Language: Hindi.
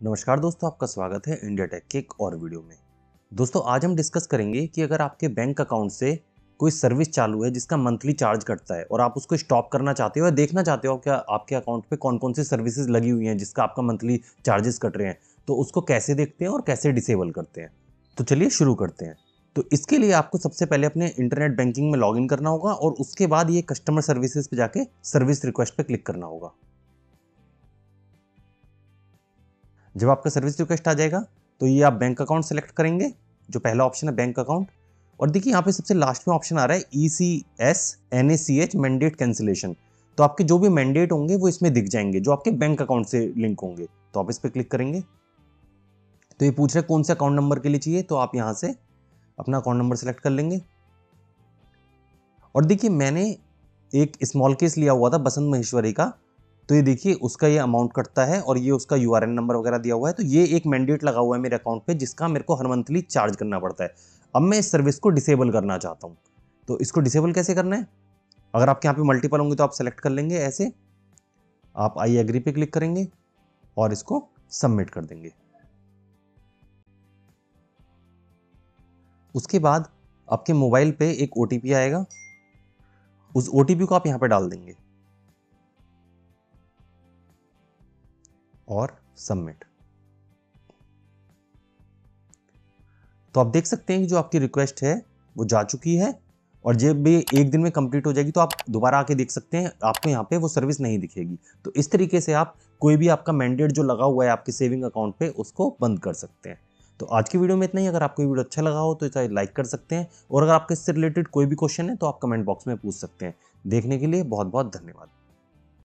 नमस्कार दोस्तों, आपका स्वागत है इंडिया टेक के एक और वीडियो में। दोस्तों, आज हम डिस्कस करेंगे कि अगर आपके बैंक अकाउंट से कोई सर्विस चालू है जिसका मंथली चार्ज कटता है और आप उसको स्टॉप करना चाहते हो या देखना चाहते हो क्या आपके अकाउंट पे कौन कौन सी सर्विसेज़ लगी हुई हैं जिसका आपका मंथली चार्जेस कट रहे हैं तो उसको कैसे देखते हैं और कैसे डिसेबल करते हैं। तो चलिए शुरू करते हैं। तो इसके लिए आपको सबसे पहले अपने इंटरनेट बैंकिंग में लॉगिन करना होगा और उसके बाद ये कस्टमर सर्विसेज़ पे जाके सर्विस रिक्वेस्ट पे क्लिक करना होगा। जब आपका सर्विस रिक्वेस्ट आ जाएगा तो ये आप बैंक अकाउंट सेलेक्ट करेंगे, जो पहला ऑप्शन है बैंक अकाउंट। और देखिए, यहाँ पे सबसे लास्ट में ऑप्शन आ रहा है E C S N A C H mandate cancellation तो आपके जो भी मैंडेट होंगे, वो इसमें दिख जाएँगे, जो आपके बैंक अकाउंट से लिंक होंगे। तो आप इस पर क्लिक करेंगे। तो ये पूछ रहे कौन से अकाउंट नंबर के लिए चाहिए? तो आप यहाँ से अपना अकाउंट नंबर सेलेक्ट कर लेंगे। और देखिए, मैंने एक स्मॉल केस लिया हुआ था बसंत महेश्वरी का। तो ये देखिए, उसका ये अमाउंट कटता है और ये उसका यूआरएन नंबर वगैरह दिया हुआ है तो ये एक मैंडेट लगा हुआ है मेरे अकाउंट पर जिसका मेरे को हर मंथली चार्ज करना पड़ता है। अब मैं इस सर्विस को डिसेबल करना चाहता हूँ तो इसको डिसेबल कैसे करना है? अगर आपके यहाँ पे मल्टीपल होंगे तो आप सेलेक्ट कर लेंगे ऐसे, आप आई एग्री पे क्लिक करेंगे और इसको सबमिट कर देंगे। उसके बाद आपके मोबाइल पे एक ओटीपी आएगा, उस ओटीपी को आप यहाँ पे डाल देंगे। और सबमिट तो आप देख सकते हैं कि जो आपकी रिक्वेस्ट है, वो जा चुकी है और जब भी एक दिन में कंप्लीट हो जाएगी तो आप दोबारा आके देख सकते हैं, आपको यहाँ पे वो सर्विस नहीं दिखेगी। तो इस तरीके से आप कोई भी आपका मैंडेट जो लगा हुआ है आपके सेविंग अकाउंट पे, उसको बंद कर सकते हैं। तो आज की वीडियो में इतना ही। अगर आपको वीडियो अच्छा लगा हो तो इसे लाइक कर सकते हैं और अगर आपके इससे रिलेटेड कोई भी क्वेश्चन है तो आप कमेंट बॉक्स में पूछ सकते हैं। देखने के लिए बहुत बहुत धन्यवाद।